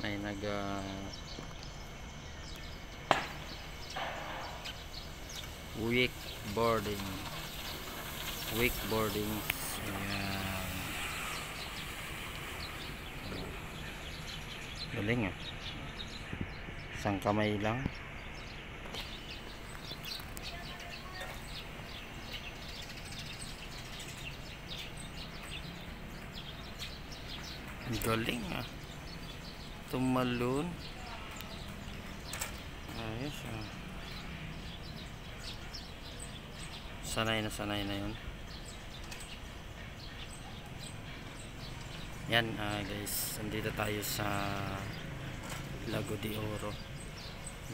nag ah, week boarding. Week boarding. Ayan. Galing ah. Isang kamay lang. Ang galing ah. Tumalon. Ayos ah. Sanay na sanay na yun. Yan ah guys. Andito tayo sa Lago de Oro.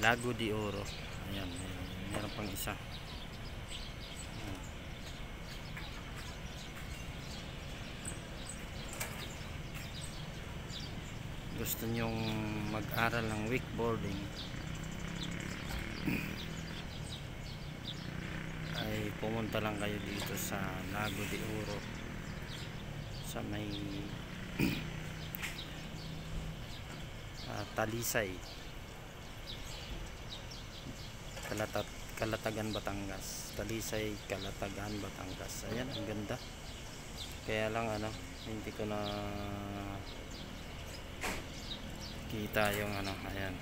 Lago de Oro. Ayan. Meron pang isa. Ayan. Gusto nyong mag-aral ng wakeboarding? Ay pumunta lang kayo dito sa Lago de Oro sa may ah, Talisay. Kalatat Kalatagan Batangas. Talisay Kalatagan Batangas. Ayan ang ganda. Kaya lang ano hindi ko na kita yung ano ayan.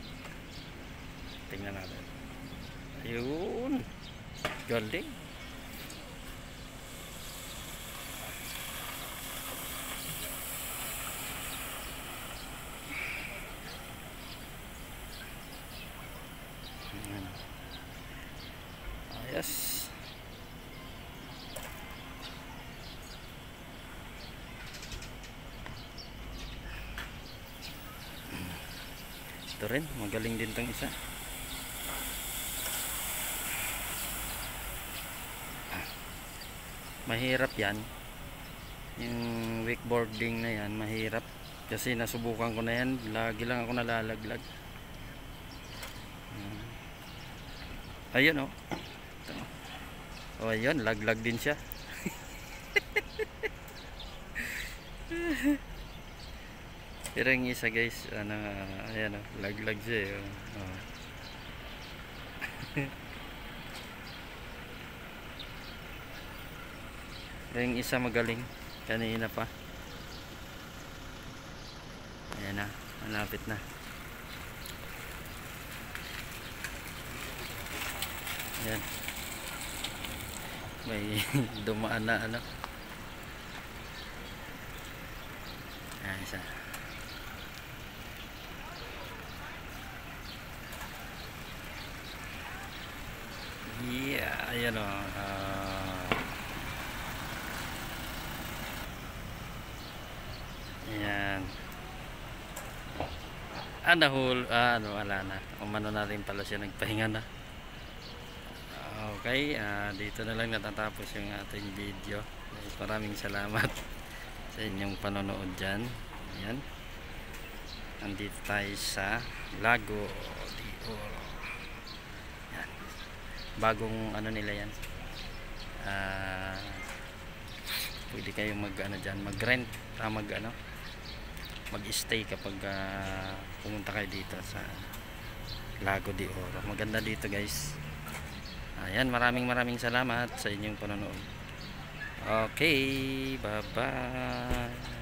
Tingnan natin. Ayun. Galing Ayan. ayos ito rin magaling din tong isa. Ah. mahirap yan. Yung wakeboarding na yan mahirap. Kasi nasubukan ko na yan lagi lang ako nalalaglag. Hmm. ayun oh. Oh ayun laglag din siya Pero yung isa guys, ano, ayan o, laglag siya eh. oh. Oh. Pero yung isa magaling, kanina pa. Ayan na, malapit na. Ayan. May dumaan na ano. Ayan isa. Yeah, ayan o. ah. ayan. Ah, nahul, ah, ano, wala na. Umano na rin pala siya, nagpahinga na. Okay, ah, dito na lang natatapos yung ating video. Maraming salamat sa inyong panonood dyan. Ayan. Nandito tayo sa Lago de Oro. Bagong ano nila yan. Ah, pwede kayong mag ano dyan, mag rent, ah, mag ano, mag stay kapag ah, pumunta kayo dito sa Lago de Oro. Maganda dito guys. Ayan, maraming maraming salamat sa inyong panonood. Okay, bye-bye.